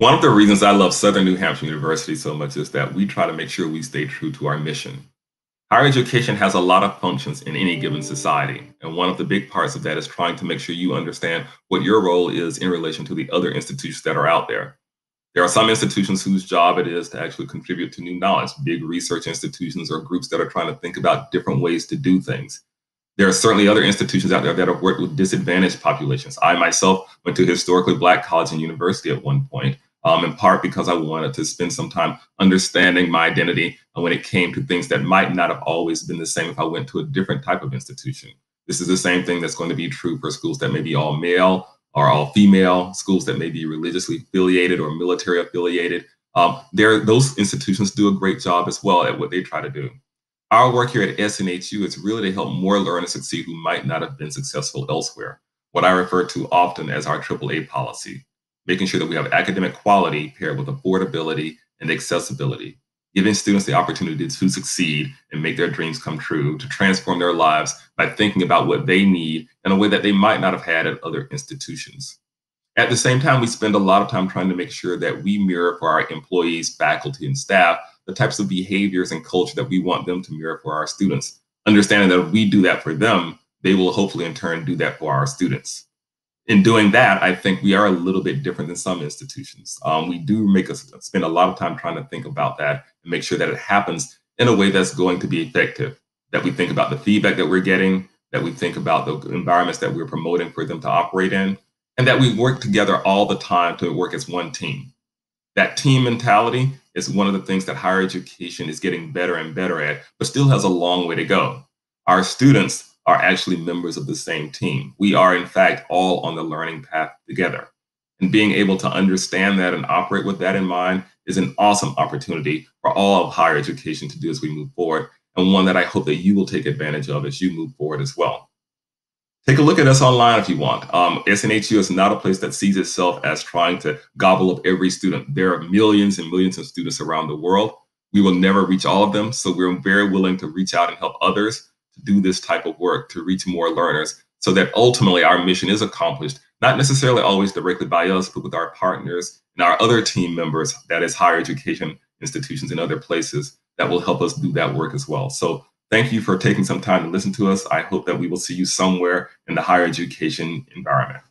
One of the reasons I love Southern New Hampshire University so much is that we try to make sure we stay true to our mission. Higher education has a lot of functions in any given society, and one of the big parts of that is trying to make sure you understand what your role is in relation to the other institutions that are out there. There are some institutions whose job it is to actually contribute to new knowledge, big research institutions or groups that are trying to think about different ways to do things. There are certainly other institutions out there that have worked with disadvantaged populations. I myself went to historically black college and university at one point, um, in part because I wanted to spend some time understanding my identity when it came to things that might not have always been the same if I went to a different type of institution. This is the same thing that's going to be true for schools that may be all male or all female, schools that may be religiously affiliated or military affiliated. Um, there, those institutions do a great job as well at what they try to do. Our work here at SNHU is really to help more learners succeed who might not have been successful elsewhere, what I refer to often as our AAA policy making sure that we have academic quality paired with affordability and accessibility, giving students the opportunity to succeed and make their dreams come true, to transform their lives by thinking about what they need in a way that they might not have had at other institutions. At the same time, we spend a lot of time trying to make sure that we mirror for our employees, faculty, and staff the types of behaviors and culture that we want them to mirror for our students, understanding that if we do that for them, they will hopefully in turn do that for our students in doing that, I think we are a little bit different than some institutions. Um, we do make us spend a lot of time trying to think about that and make sure that it happens in a way that's going to be effective. That we think about the feedback that we're getting, that we think about the environments that we're promoting for them to operate in, and that we work together all the time to work as one team. That team mentality is one of the things that higher education is getting better and better at, but still has a long way to go. Our students are actually members of the same team. We are, in fact, all on the learning path together. And being able to understand that and operate with that in mind is an awesome opportunity for all of higher education to do as we move forward, and one that I hope that you will take advantage of as you move forward as well. Take a look at us online if you want. Um, SNHU is not a place that sees itself as trying to gobble up every student. There are millions and millions of students around the world. We will never reach all of them, so we're very willing to reach out and help others do this type of work to reach more learners so that ultimately our mission is accomplished, not necessarily always directly by us, but with our partners and our other team members, that is higher education institutions and other places that will help us do that work as well. So thank you for taking some time to listen to us. I hope that we will see you somewhere in the higher education environment.